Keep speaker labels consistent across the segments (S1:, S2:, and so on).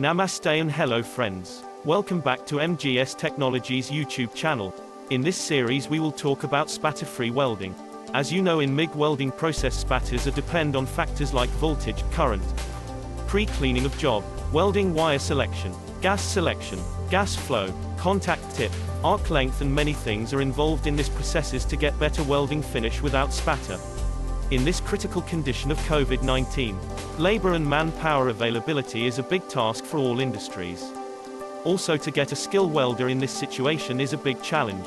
S1: Namaste and hello friends. Welcome back to MGS Technologies YouTube channel. In this series we will talk about spatter-free welding. As you know in MIG welding process spatters are depend on factors like voltage, current, pre-cleaning of job, welding wire selection, gas selection, gas flow, contact tip, arc length and many things are involved in this processes to get better welding finish without spatter. In this critical condition of COVID-19, labor and manpower availability is a big task for all industries. Also to get a skilled welder in this situation is a big challenge.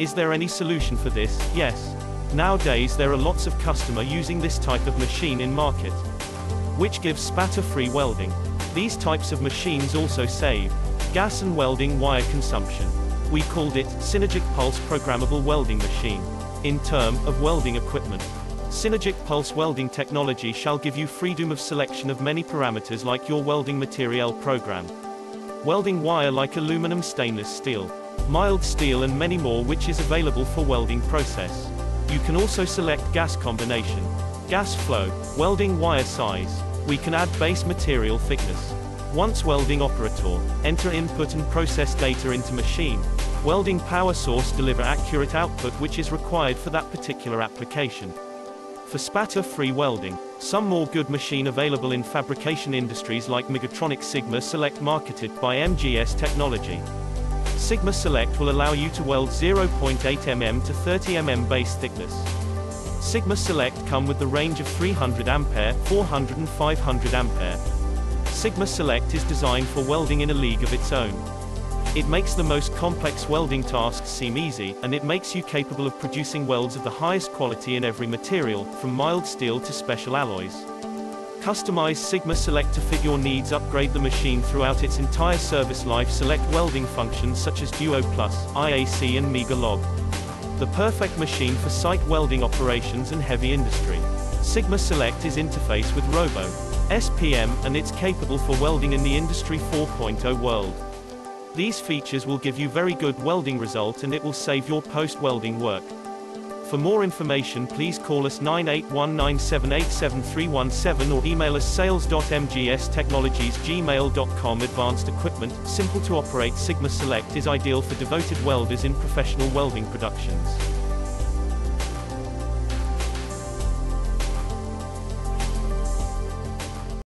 S1: Is there any solution for this? Yes. Nowadays there are lots of customer using this type of machine in market, which gives spatter-free welding. These types of machines also save gas and welding wire consumption. We called it Synergic Pulse Programmable Welding Machine in term of welding equipment. Synergic Pulse welding technology shall give you freedom of selection of many parameters like your welding material program. Welding wire like aluminum stainless steel, mild steel and many more which is available for welding process. You can also select gas combination, gas flow, welding wire size. We can add base material thickness. Once welding operator, enter input and process data into machine. Welding power source deliver accurate output which is required for that particular application. For spatter-free welding, some more good machine available in fabrication industries like Migatronic Sigma Select marketed by MGS Technology. Sigma Select will allow you to weld 0.8 mm to 30 mm base thickness. Sigma Select come with the range of 300 ampere, 400 and 500 ampere. Sigma Select is designed for welding in a league of its own. It makes the most complex welding tasks seem easy, and it makes you capable of producing welds of the highest quality in every material, from mild steel to special alloys. Customize Sigma Select to fit your needs upgrade the machine throughout its entire service life select welding functions such as Duo Plus, IAC and MigaLOG. The perfect machine for site welding operations and heavy industry. Sigma Select is interface with Robo, SPM, and it's capable for welding in the Industry 4.0 world. These features will give you very good welding result and it will save your post-welding work. For more information please call us 98197877317 or email us sales.mgstechnologies@gmail.com Advanced equipment, simple to operate Sigma Select is ideal for devoted welders in professional welding productions.